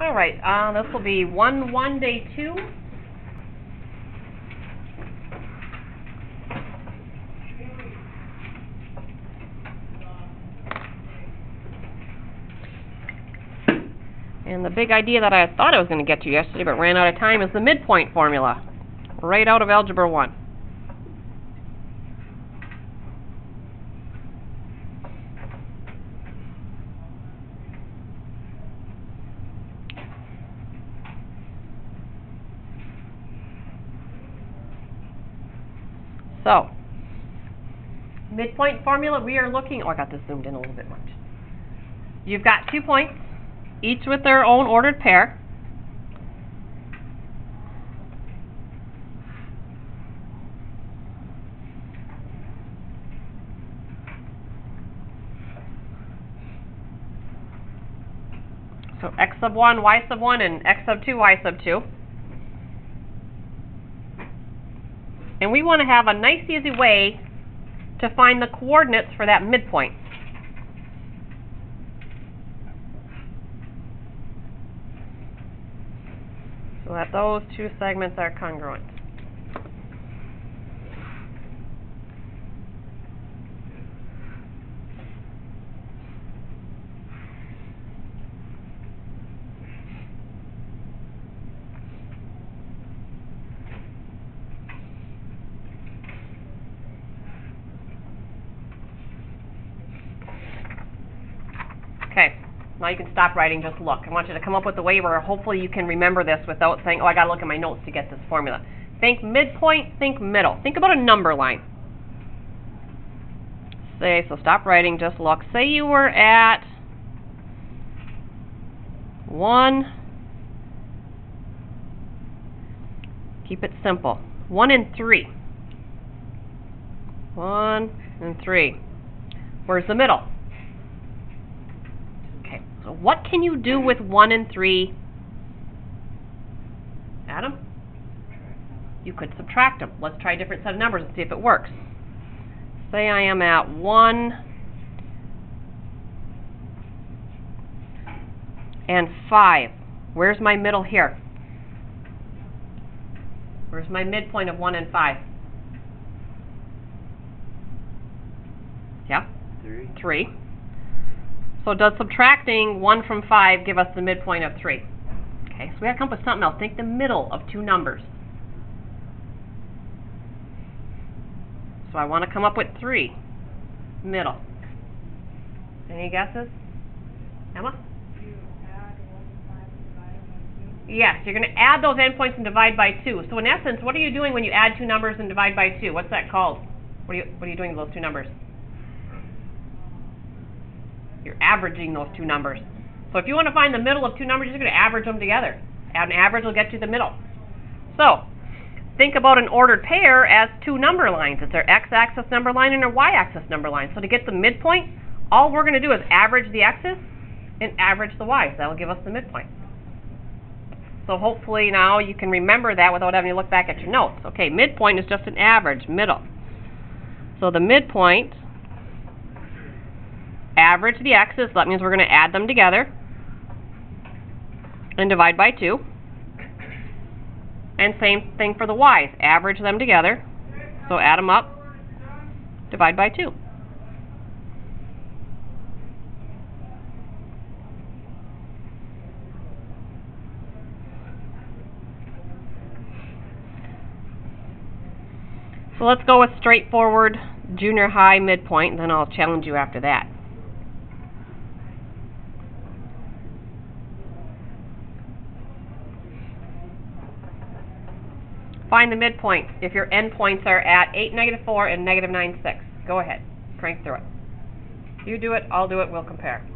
All right, uh, this will be one, one, day two. And the big idea that I thought I was going to get to yesterday but ran out of time is the midpoint formula, right out of Algebra 1. So, midpoint formula, we are looking, oh, I got this zoomed in a little bit much. You've got two points, each with their own ordered pair. So x sub 1, y sub 1, and x sub 2, y sub 2. And we want to have a nice easy way to find the coordinates for that midpoint. So that those two segments are congruent. Okay, now you can stop writing, just look. I want you to come up with a way where hopefully you can remember this without saying, oh, I gotta look at my notes to get this formula. Think midpoint, think middle. Think about a number line. Say, so stop writing, just look. Say you were at 1, keep it simple, 1 and 3. 1 and 3. Where's the middle? What can you do with 1 and 3? Adam? You could subtract them. Let's try a different set of numbers and see if it works. Say I am at 1 and 5. Where's my middle here? Where's my midpoint of 1 and 5? Yeah? 3. 3. So does subtracting 1 from 5 give us the midpoint of 3? Okay, so we have to come up with something else. Think the middle of two numbers. So I want to come up with 3. Middle. Any guesses? Emma? Yes, you're going to add those endpoints and divide by 2. So in essence, what are you doing when you add two numbers and divide by 2? What's that called? What are you, what are you doing with those two numbers? You're averaging those two numbers. So if you want to find the middle of two numbers, you're going to average them together. An average will get you the middle. So, think about an ordered pair as two number lines. It's our x-axis number line and our y-axis number line. So to get the midpoint, all we're going to do is average the x's and average the y's. That will give us the midpoint. So hopefully now you can remember that without having to look back at your notes. Okay, midpoint is just an average, middle. So the midpoint, average the x's, that means we're going to add them together and divide by 2. And same thing for the y's, average them together, so add them up, divide by 2. So let's go with straightforward junior high midpoint, and then I'll challenge you after that. Find the midpoint if your endpoints are at 8, negative 4, and negative 9, 6. Go ahead. Crank through it. You do it, I'll do it, we'll compare.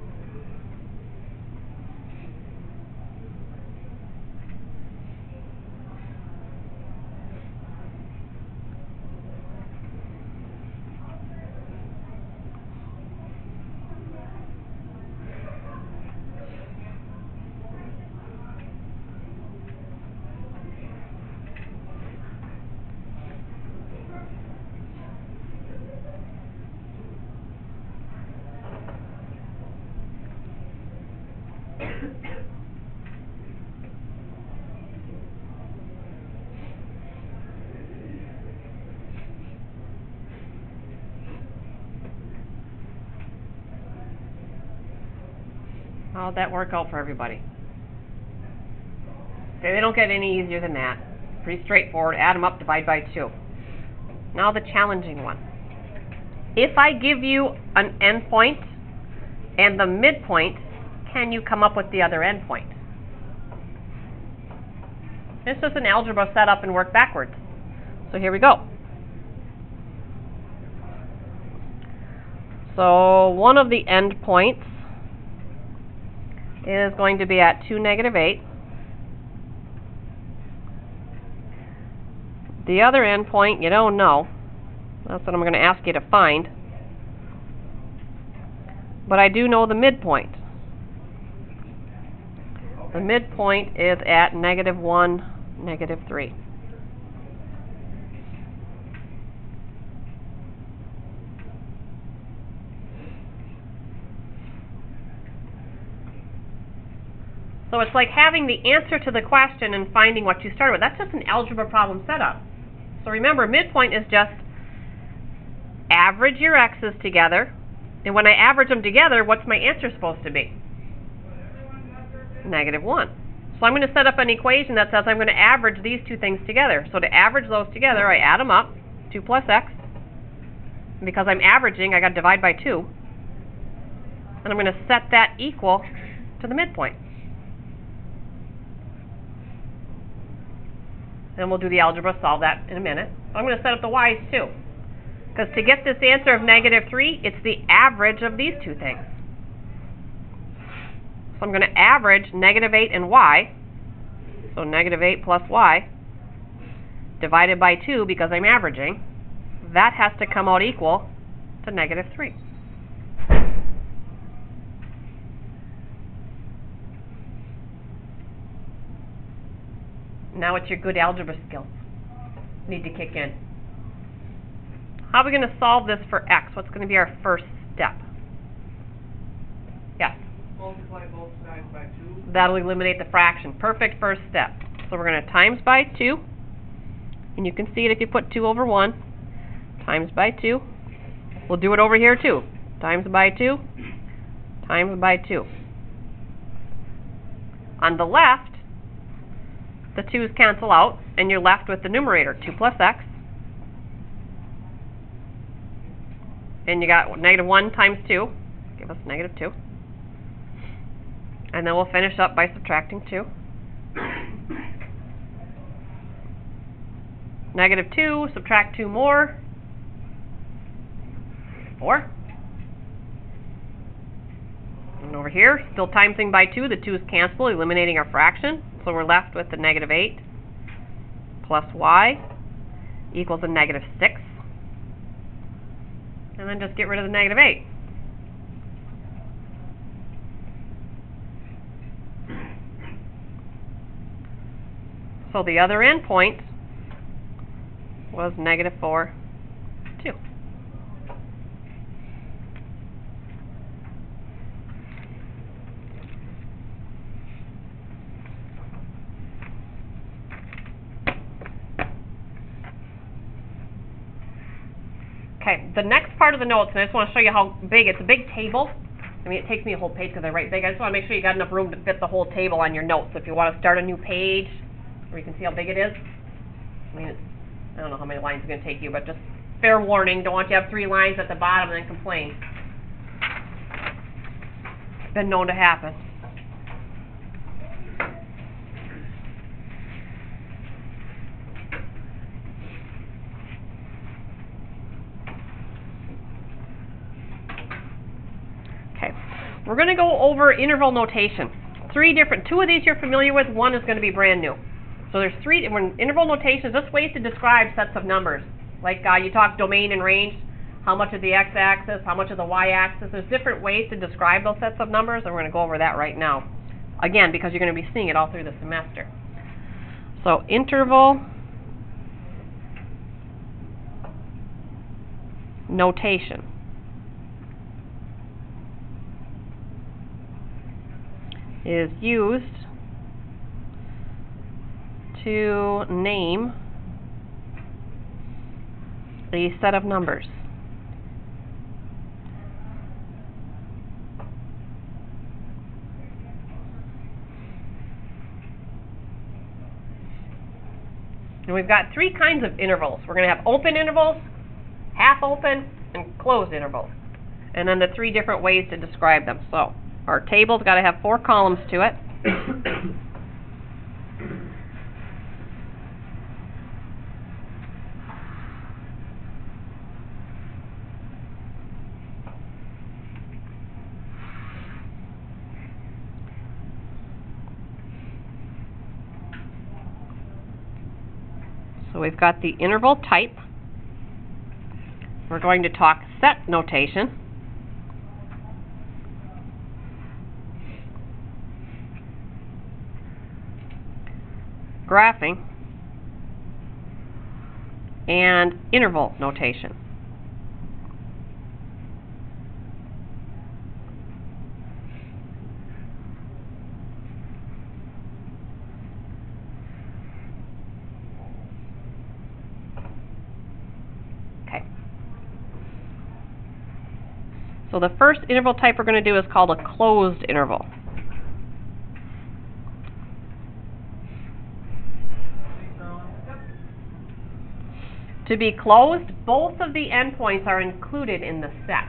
How'd that work out for everybody? They don't get any easier than that. Pretty straightforward. Add them up, divide by 2. Now the challenging one. If I give you an endpoint and the midpoint, can you come up with the other endpoint? This is an algebra set up and work backwards. So here we go. So one of the endpoints is going to be at 2, negative 8. The other endpoint, you don't know. That's what I'm going to ask you to find. But I do know the midpoint. The midpoint is at negative 1, negative 3. So it's like having the answer to the question and finding what you started with. That's just an algebra problem setup. So remember, midpoint is just average your x's together, and when I average them together, what's my answer supposed to be? Negative 1. So I'm going to set up an equation that says I'm going to average these two things together. So to average those together, I add them up, 2 plus x. Because I'm averaging, I got to divide by 2. And I'm going to set that equal to the midpoint. And we'll do the algebra, solve that in a minute. I'm going to set up the y's too. Because to get this answer of negative 3, it's the average of these two things. So I'm going to average negative 8 and y. So negative 8 plus y divided by 2 because I'm averaging. That has to come out equal to negative 3. Now it's your good algebra skills need to kick in. How are we going to solve this for x? What's going to be our first step? Yes? Multiply both sides by two. That'll eliminate the fraction. Perfect first step. So we're going to times by 2. And you can see it if you put 2 over 1. Times by 2. We'll do it over here too. Times by 2. Times by 2. On the left, the 2's cancel out, and you're left with the numerator, 2 plus x. And you got negative 1 times 2. Give us negative 2. And then we'll finish up by subtracting 2. Negative 2, subtract 2 more. 4. And over here, still timesing by 2, the 2's cancel, eliminating our fraction. So we're left with the negative 8 plus y equals a negative 6. And then just get rid of the negative 8. So the other endpoint was negative 4, 2. Okay, the next part of the notes, and I just want to show you how big, it's a big table. I mean, it takes me a whole page because I write big. I just want to make sure you got enough room to fit the whole table on your notes. If you want to start a new page, where you can see how big it is. I mean, I don't know how many lines it's going to take you, but just fair warning, don't want you to have three lines at the bottom and then complain. It's been known to happen. Okay, we're going to go over interval notation. Three different, two of these you're familiar with, one is going to be brand new. So there's three, when interval notation is just ways to describe sets of numbers. Like uh, you talk domain and range, how much of the x-axis, how much of the y-axis. There's different ways to describe those sets of numbers, and we're going to go over that right now. Again, because you're going to be seeing it all through the semester. So interval notation. is used to name a set of numbers. And we've got three kinds of intervals. We're going to have open intervals, half open, and closed intervals. And then the three different ways to describe them. So our table's got to have four columns to it. So we've got the interval type. We're going to talk set notation. Graphing. And interval notation. So the first interval type we're going to do is called a closed interval. To be closed, both of the endpoints are included in the set.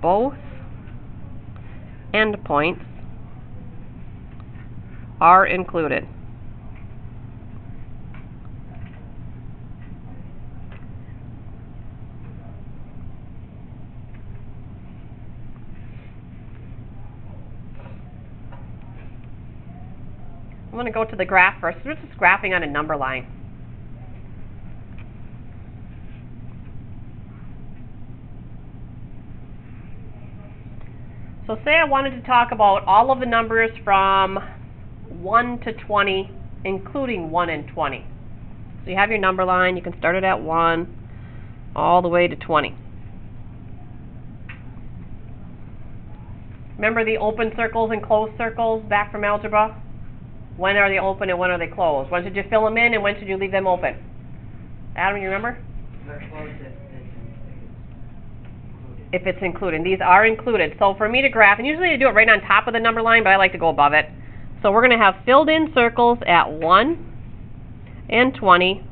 Both endpoints are included. Going to go to the graph first. We're just graphing on a number line. So say I wanted to talk about all of the numbers from 1 to 20, including 1 and 20. So you have your number line. You can start it at 1 all the way to 20. Remember the open circles and closed circles back from algebra? When are they open and when are they closed? When should you fill them in and when should you leave them open? Adam, you remember? If it's included. If it's included. These are included. So for me to graph, and usually I do it right on top of the number line, but I like to go above it. So we're going to have filled in circles at 1 and 20,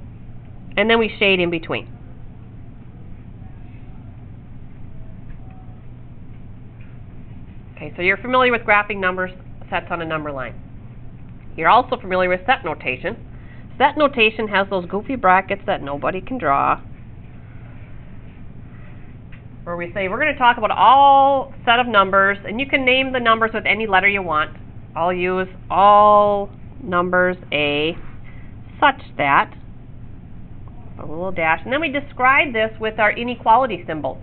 and then we shade in between. Okay, so you're familiar with graphing numbers sets on a number line. You're also familiar with set notation. Set notation has those goofy brackets that nobody can draw. Where we say we're going to talk about all set of numbers, and you can name the numbers with any letter you want. I'll use all numbers A such that, a little dash, and then we describe this with our inequality symbols.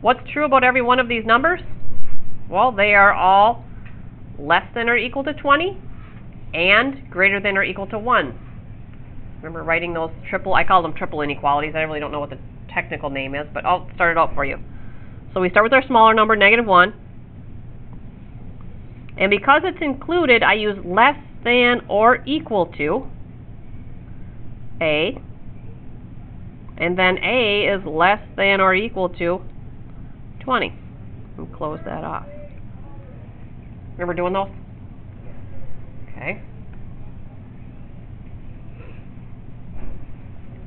What's true about every one of these numbers? Well, they are all less than or equal to 20 and greater than or equal to 1. Remember writing those triple, I call them triple inequalities. I really don't know what the technical name is, but I'll start it out for you. So we start with our smaller number, negative 1. And because it's included, I use less than or equal to A. And then A is less than or equal to 20. And close that off. Remember doing those? Okay.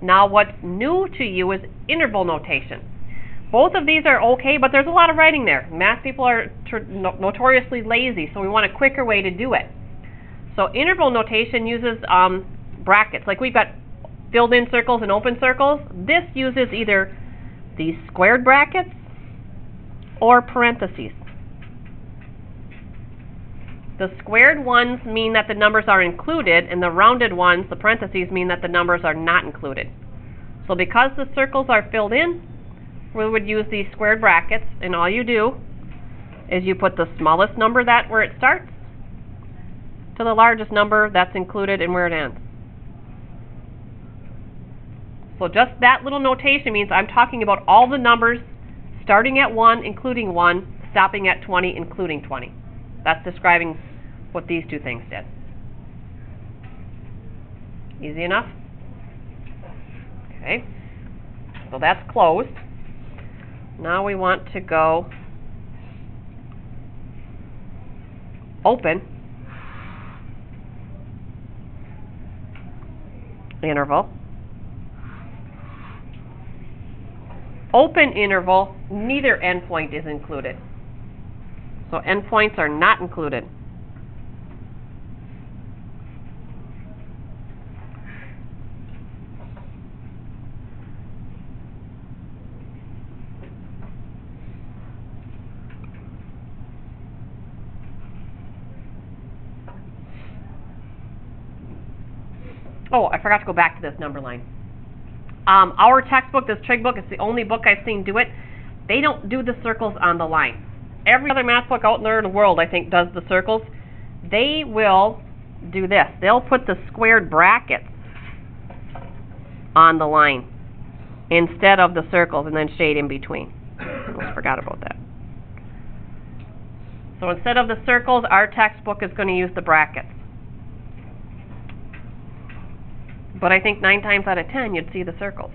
Now what's new to you is interval notation. Both of these are okay, but there's a lot of writing there. Math people are no- notoriously lazy, so we want a quicker way to do it. So interval notation uses um, brackets. Like we've got filled in circles and open circles. This uses either these squared brackets or parentheses. The squared ones mean that the numbers are included, and the rounded ones, the parentheses, mean that the numbers are not included. So because the circles are filled in, we would use these squared brackets, and all you do is you put the smallest number that where it starts to the largest number that's included and where it ends. So just that little notation means I'm talking about all the numbers starting at 1, including 1, stopping at 20, including 20. That's describing what these two things did. Easy enough? Okay. So that's closed. Now we want to go open. interval. Open interval, neither endpoint is included. So endpoints are not included. Oh, I forgot to go back to this number line. Um, our textbook, this trig book, it's the only book I've seen do it. They don't do the circles on the line. Every other math book out there in the world, I think, does the circles. They will do this. They'll put the squared brackets on the line instead of the circles and then shade in between. Almost forgot about that. So instead of the circles, our textbook is going to use the brackets. But I think nine times out of ten, you'd see the circles.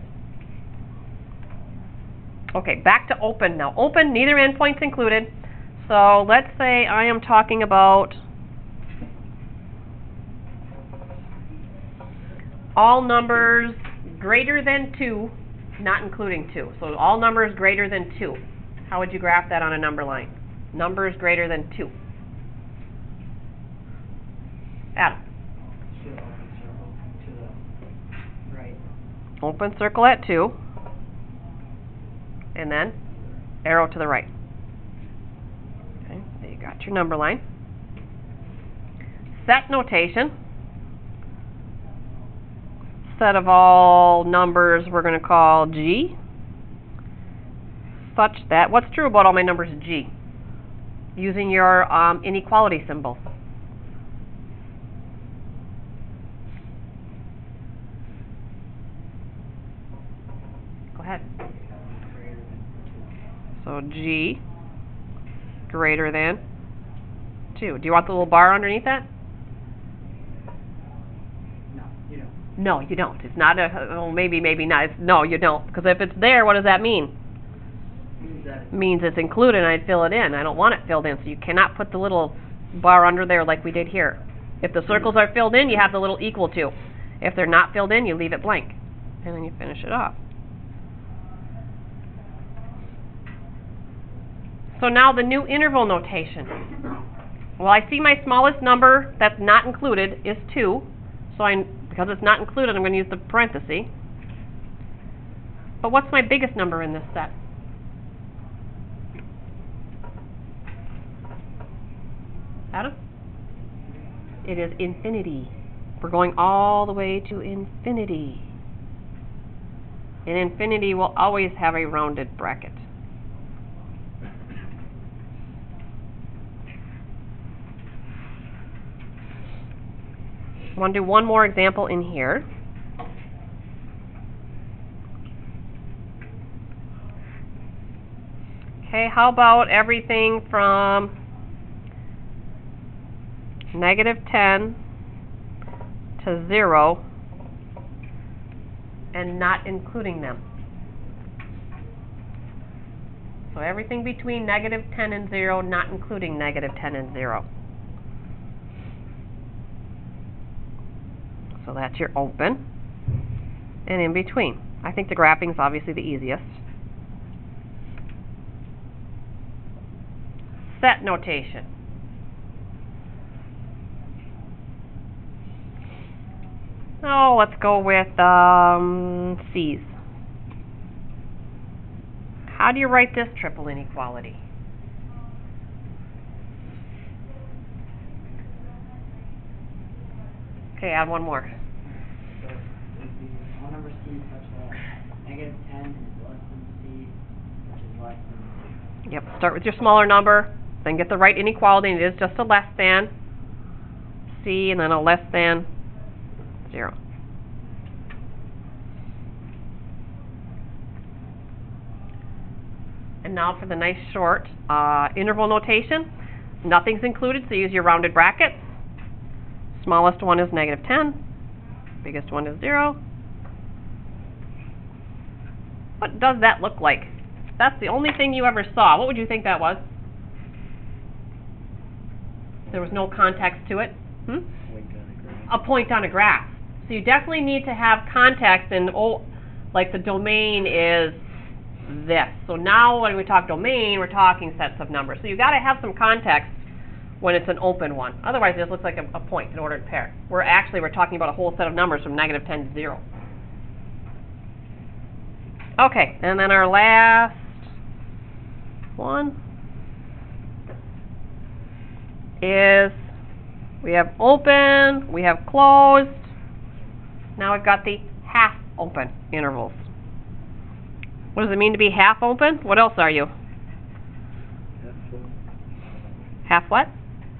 Okay, back to open now. Open, neither endpoint's included. So let's say I am talking about all numbers greater than 2, not including 2. So all numbers greater than 2. How would you graph that on a number line? Numbers greater than 2. Adam. Should open circle to the right. Open circle at 2. And then arrow to the right. Okay, so you got your number line. Set notation. Set of all numbers we're going to call G. Such that, what's true about all my numbers G? Using your um, inequality symbol. Go ahead. Greater than So G greater than 2. Do you want the little bar underneath that? No, you don't. No, you don't. It's not a, oh, maybe, maybe not. It's, no, you don't. Because if it's there, what does that mean? Means that means it's included and I'd fill it in. I don't want it filled in, so you cannot put the little bar under there like we did here. If the circles are filled in, you have the little equal to. If they're not filled in, you leave it blank. And then you finish it off. So now the new interval notation. Well, I see my smallest number that's not included is 2. So I, because it's not included, I'm going to use the parenthesis. But what's my biggest number in this set? Adam? It is infinity. We're going all the way to infinity. And infinity will always have a rounded bracket. I want to do one more example in here. Okay, how about everything from negative 10 to 0 and not including them. So everything between negative 10 and 0, not including negative 10 and 0. So that's your open and in between. I think the graphing is obviously the easiest. Set notation. Oh, let's go with um, C's. How do you write this triple inequality? Okay, add one more. So it would be all number C such that negative ten is less than C, which is less than Yep, start with your smaller number, then get the right inequality, and it is just a less than C, and then a less than zero. And now for the nice short uh, interval notation. Nothing's included, so use your rounded brackets. Smallest one is negative 10. Biggest one is 0. What does that look like? That's the only thing you ever saw. What would you think that was? There was no context to it. Hmm? A point on a graph. So you definitely need to have context and, oh, like the domain is this. So now when we talk domain, we're talking sets of numbers. So you've gotta have some context when it's an open one. Otherwise, it just looks like a, a point, an ordered pair. We're actually, we're talking about a whole set of numbers from negative 10 to 0. Okay, and then our last one is we have open, we have closed. Now we've got the half open intervals. What does it mean to be half open? What else are you? Half what?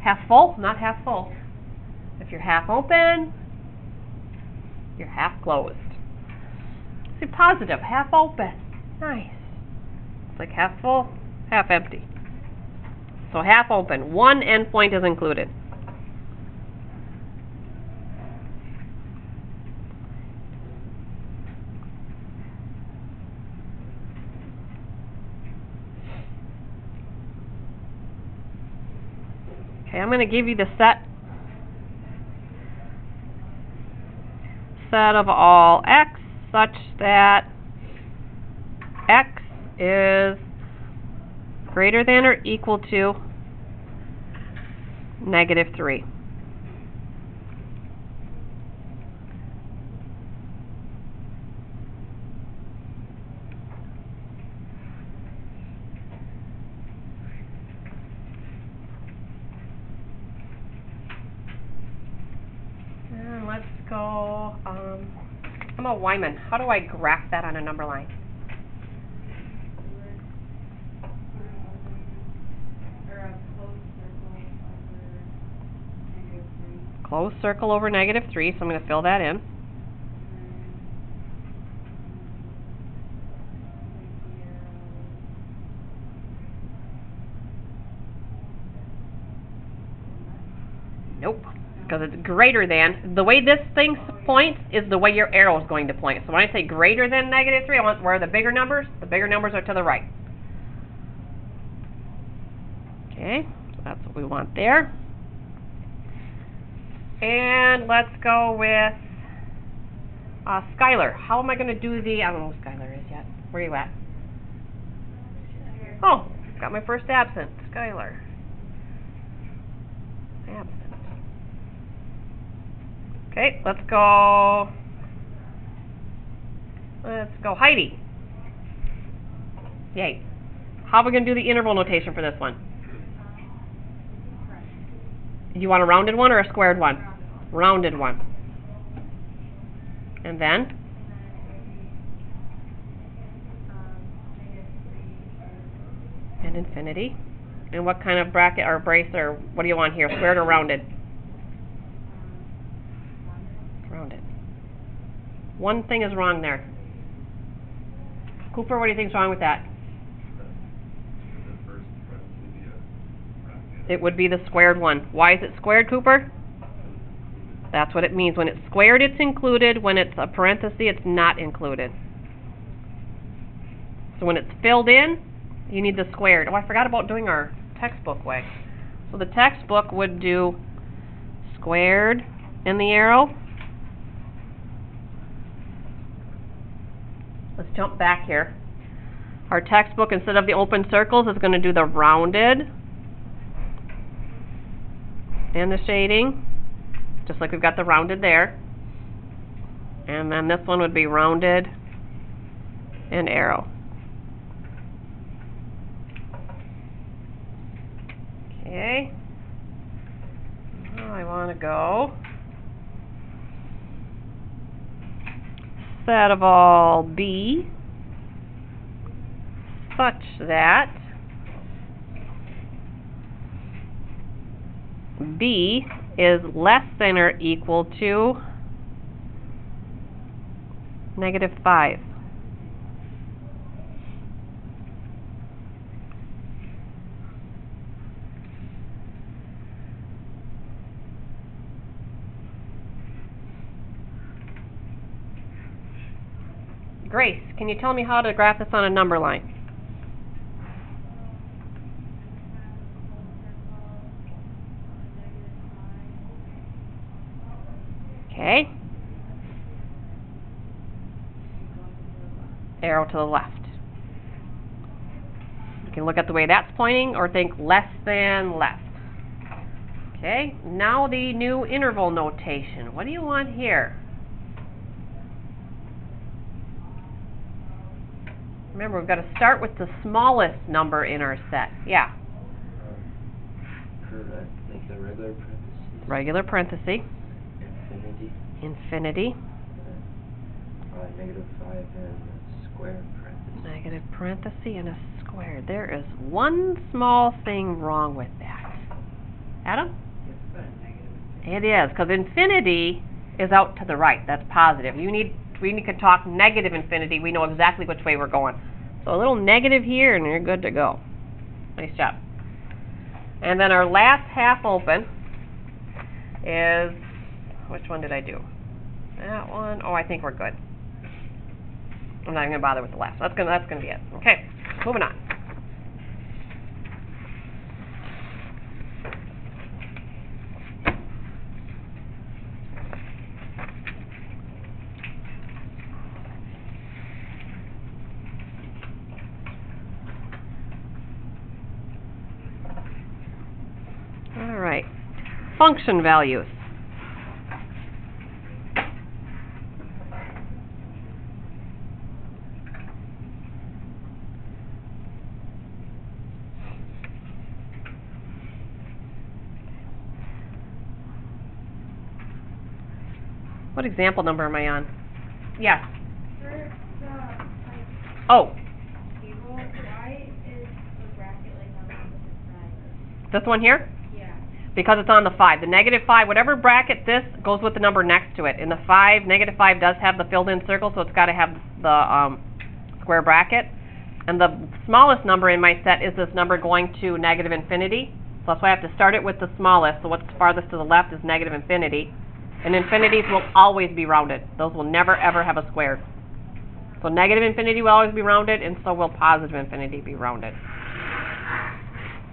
Half full, not half full. If you're half open, you're half closed. See, positive, half open. Nice. It's like half full, half empty. So half open. One endpoint is included. Okay, I'm going to give you the set set of all x such that x is greater than or equal to negative 3. And let's go, um, I'm a Wyman. How do I graph that on a number line? Closed circle over negative 3, so I'm going to fill that in. Nope, because it's greater than. The way this thing points is the way your arrow is going to point. So when I say greater than negative 3, I want where are the bigger numbers? The bigger numbers are to the right. Okay, so that's what we want there. And let's go with uh, Skylar. How am I going to do the, I don't know who Skylar is yet. Where are you at? Oh, got my first absent. Skylar. Absent. Okay, let's go. Let's go Heidi. Yay. How are we going to do the interval notation for this one? Do you want a rounded one or a squared one? Rounded one. And then? And infinity. And what kind of bracket or brace or what do you want here? Squared or rounded? Rounded. One thing is wrong there. Cooper, what do you think's wrong with that? It would be the squared one. Why is it squared, Cooper? That's what it means. When it's squared, it's included. When it's a parenthesis, it's not included. So when it's filled in, you need the squared. Oh, I forgot about doing our textbook way. So the textbook would do squared in the arrow. Jump back here. Our textbook, instead of the open circles, is going to do the rounded and the shading, just like we've got the rounded there. And then this one would be rounded and arrow. Okay. Now I want to go of all B such that B is less than or equal to negative 5. Grace, can you tell me how to graph this on a number line? Okay. Arrow to the left. You can look at the way that's pointing or think less than left. Okay, now the new interval notation. What do you want here? Remember, we've got to start with the smallest number in our set. Yeah, Correct, like the regular parentheses. regular parenthesis, Infinity, infinity, uh, negative five and a square parentheses. negative parenthesis, and a square. There is one small thing wrong with that. Adam? It's a negative. It is, because infinity is out to the right. That's positive. You need, we can talk negative infinity. We know exactly which way we're going. So a little negative here, and you're good to go. Nice job. And then our last half open is, which one did I do? That one. Oh, I think we're good. I'm not even gonna bother with the last. That's gonna, that's gonna be it. Okay, moving on. All right. Function values. What example number am I on? Yes. For the, like, Oh, table, why is the bracket like on the opposite side? this one here? Because it's on the five. The negative five, whatever bracket this goes with the number next to it. And the five, negative five does have the filled in circle, so it's got to have the um, square bracket. And the smallest number in my set is this number going to negative infinity. So that's why I have to start it with the smallest. So what's farthest to the left is negative infinity. And infinities will always be rounded. Those will never ever have a square. So negative infinity will always be rounded, and so will positive infinity be rounded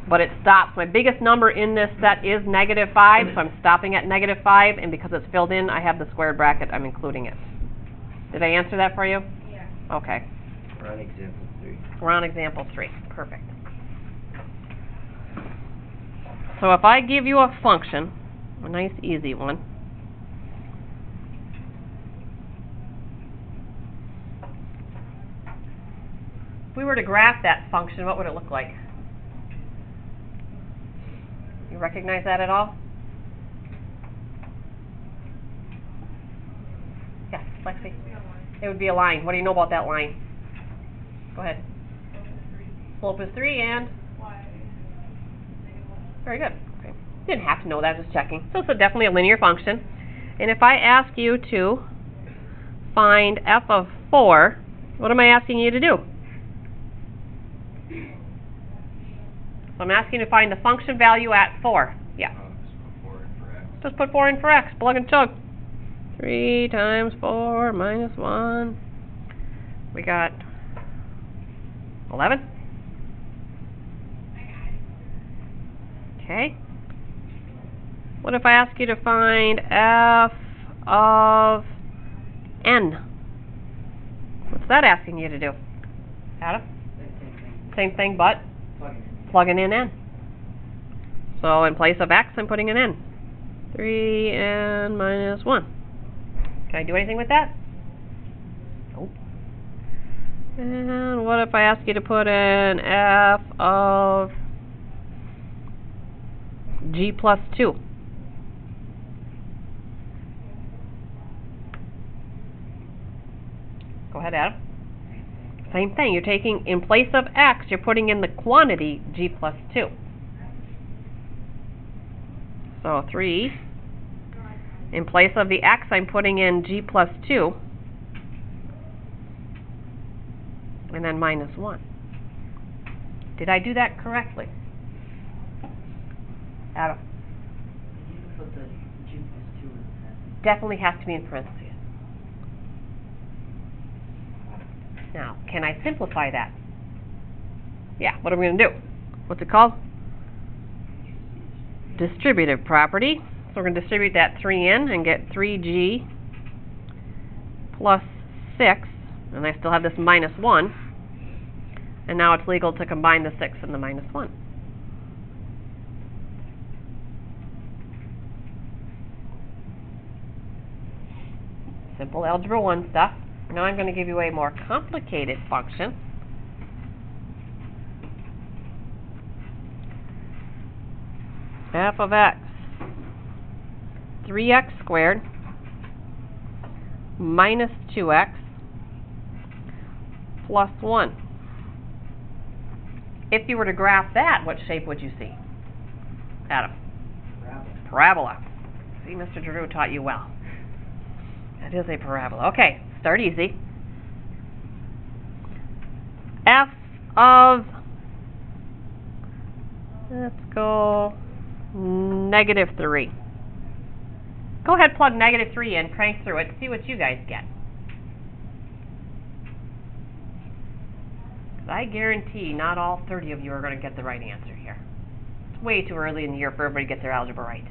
but it stops. My biggest number in this set is negative 5, so I'm stopping at negative 5, and because it's filled in, I have the squared bracket, I'm including it. Did I answer that for you? Yeah. Okay. We're on example three. We're on example 3. Perfect. So if I give you a function, a nice easy one, if we were to graph that function, what would it look like? You recognize that at all? Yes, Lexi? It would be a line. What do you know about that line? Go ahead. Slope is three and? Y. Very good. Okay. Didn't have to know that, just checking. So it's definitely a linear function. And if I ask you to find f of 4, what am I asking you to do? So I'm asking you to find the function value at 4. Yeah. Just put 4 in for x. Plug and chug. 3 times 4 minus 1. We got 11. Okay. What if I ask you to find f of n? What's that asking you to do? Adam? Same thing. Same thing, but Plug it in. Plugging in n. So in place of x, I'm putting an n. 3n minus 1. Can I do anything with that? Nope. And what if I ask you to put in f of g plus 2? Go ahead, Adam. Same thing. You're taking, in place of x, you're putting in the quantity g plus 2. So 3. In place of the x, I'm putting in g plus 2. And then minus 1. Did I do that correctly? Adam? You can put the G plus two in that. Definitely has to be in parentheses. Now, can I simplify that? Yeah, what are we going to do? What's it called? Distributive property. So we're going to distribute that 3 in and get 3g plus 6, And I still have this minus 1. And now it's legal to combine the 6 and the minus 1. Simple algebra 1 stuff. Now I'm going to give you a more complicated function. f of x 3x squared minus 2x plus 1. If you were to graph that, what shape would you see? Adam. Parabola. Parabola. See, Mr. Drew taught you well. That is a parabola. Okay, start easy. f of, let's go, negative 3. Go ahead, plug negative 3 in, crank through it, see what you guys get. I guarantee not all 30 of you are going to get the right answer here. It's way too early in the year for everybody to get their algebra right.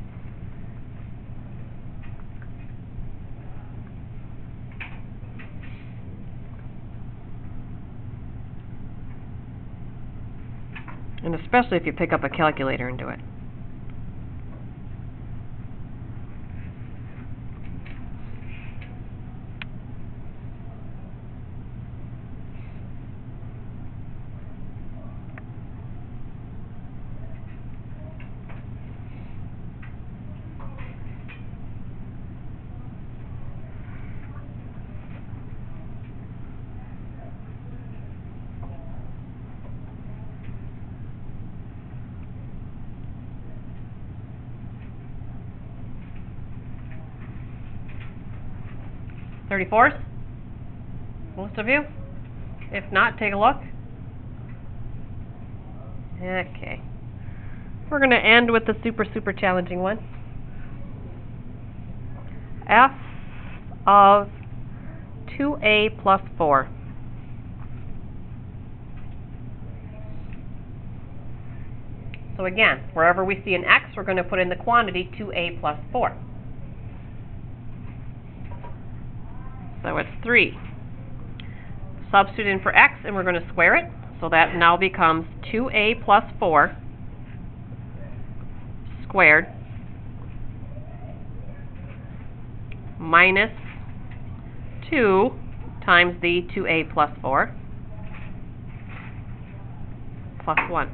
And especially if you pick up a calculator and do it. Thirty-fours? Most of you? If not, take a look. Okay. We're going to end with the super, super challenging one. f of 2a plus 4. So again, wherever we see an x, we're going to put in the quantity 2a plus 4. So it's 3. Substitute in for x, and we're going to square it. So that now becomes 2a plus 4 squared minus 2 times the 2a plus 4 plus 1.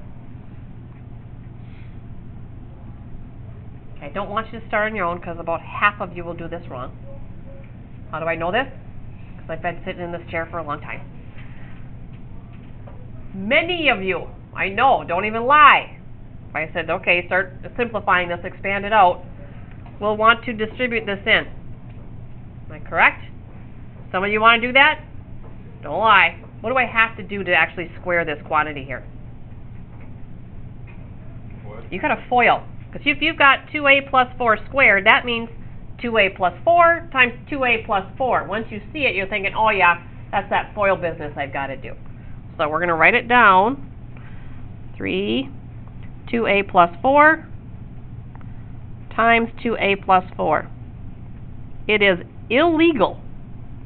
Okay, I don't want you to start on your own because about half of you will do this wrong. How do I know this? Because I've been sitting in this chair for a long time. Many of you, I know, don't even lie. If I said, okay, start simplifying this, expand it out, will want to distribute this in. Am I correct? Some of you want to do that? Don't lie. What do I have to do to actually square this quantity here? You got a FOIL. Because if you've got 2a plus 4 squared, that means 2a plus 4 times 2a plus 4. Once you see it, you're thinking, oh yeah, that's that FOIL business I've got to do. So we're going to write it down. 3, 2a plus 4 times 2a plus 4. It is illegal,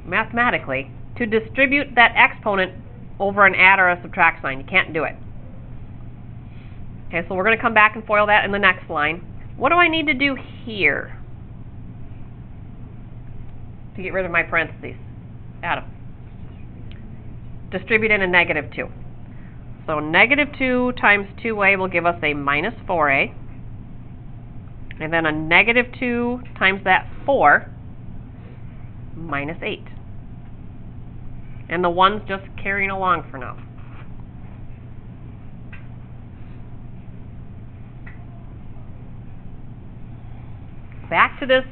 mathematically, to distribute that exponent over an add or a subtract sign. You can't do it. Okay, so we're going to come back and FOIL that in the next line. What do I need to do here to get rid of my parentheses? Adam. Distribute in a negative 2. So negative 2 times 2a will give us a minus 4a. And then a negative 2 times that 4, minus 8. And the 1's just carrying along for now. Back to this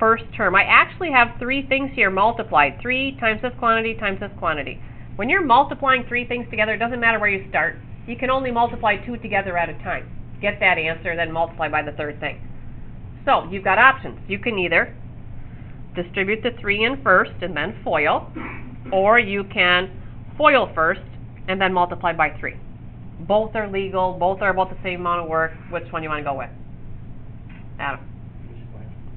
first term. I actually have three things here multiplied. 3 times this quantity times this quantity. When you're multiplying three things together, it doesn't matter where you start. You can only multiply two together at a time. Get that answer, then multiply by the third thing. So, you've got options. You can either distribute the 3 in first and then FOIL, or you can FOIL first and then multiply by 3. Both are legal, both are about the same amount of work. Which one you want to go with? Adam.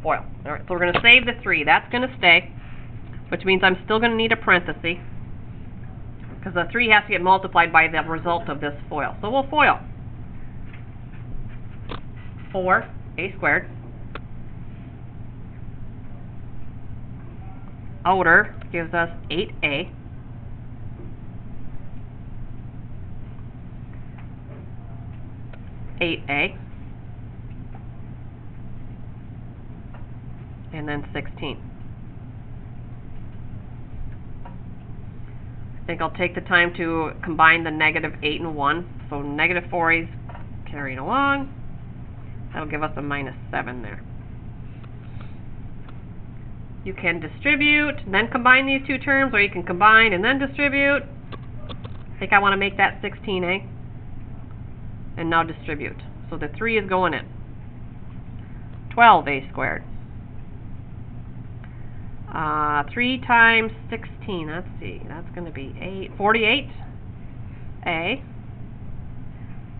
FOIL. Alright, so we're going to save the 3. That's going to stay, which means I'm still going to need a parenthesis. Because the three has to get multiplied by the result of this FOIL. So we'll FOIL. Four, A squared. Outer gives us eight A. Eight A. And then sixteen. I think I'll take the time to combine the negative 8 and 1. So negative 4 is carrying along. That'll give us a minus 7 there. You can distribute, and then combine these two terms, or you can combine and then distribute. I think I want to make that 16a. Eh? And now distribute. So the 3 is going in. 12a squared. Uh, 3 times 16, let's see, that's going to be 8, 48. A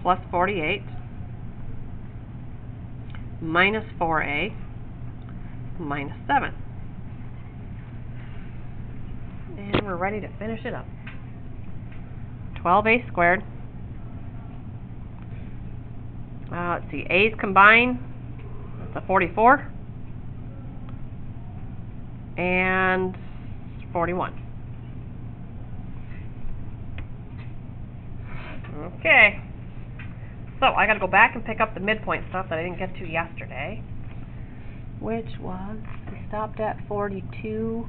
plus 48 minus 4A minus 7. And we're ready to finish it up. 12A squared. Uh, let's see, A's combined, that's a 44 and 41. Okay. So, I gotta go back and pick up the midpoint stuff that I didn't get to yesterday. Which was, we stopped at 42.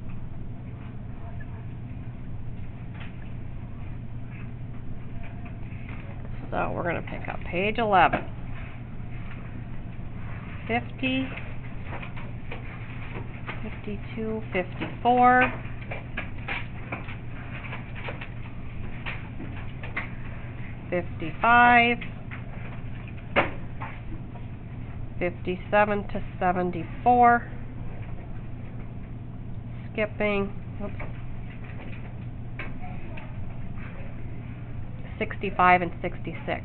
So, we're gonna pick up page 11. 50. 52, 54. Fifty-five, fifty-seven to seventy-four. Skipping, oops. Sixty-five and sixty-six.